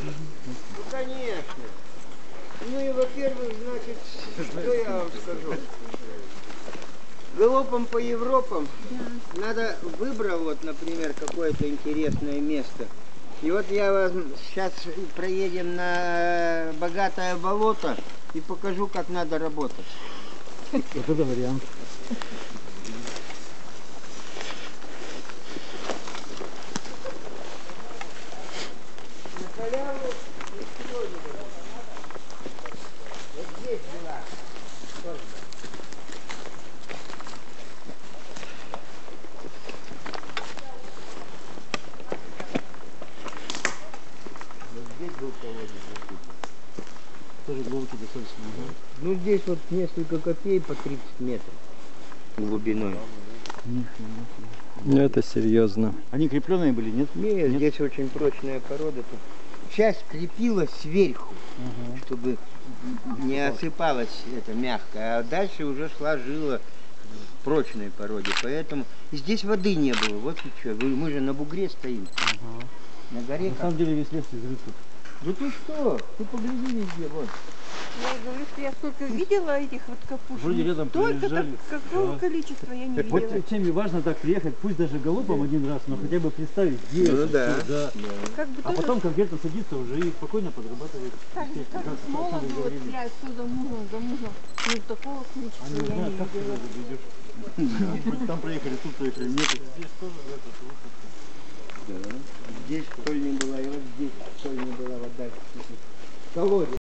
Ну, конечно. Ну и, во-первых, значит, что я вам скажу? Галопом по Европам надо выбрал, вот, например, какое-то интересное место. И вот я вас сейчас проедем на богатое болото и покажу, как надо работать. Вот это вариант. На халяву ничего не было. Вот здесь была только. Вот здесь был колодец. Тоже глубокий достаточно. да? Ну здесь вот несколько копей по 30 метров глубиной. Ну, это серьезно. Они крепленные были, нет? Нет, здесь очень прочная порода. Тут часть крепилась сверху, чтобы не осыпалась это мягко, а дальше уже шла жила в прочной породе. Поэтому здесь воды не было. Вот и что. Мы же на бугре стоим. На горе. На самом деле весь лес изрыт тут. Да ты что? Ты погляди везде, вот. Я и говорю, что я столько видела этих вот капуш. Вроде рядом так- какого Да. количества я не Вот видела. чем и важно так приехать, пусть даже галопом один раз, но хотя бы представить, где Ну это да. всё, да. Как бы А тоже потом конкретно садиться уже и спокойно подрабатывать. так, же, естественно, как как, с как молоду вот я все за мужем, за мужем. Ну такого количества Они не я не знают, как ты видела. идешь. Там проехали, тут проехали, нет. Здесь тоже этот Да. Здесь соль не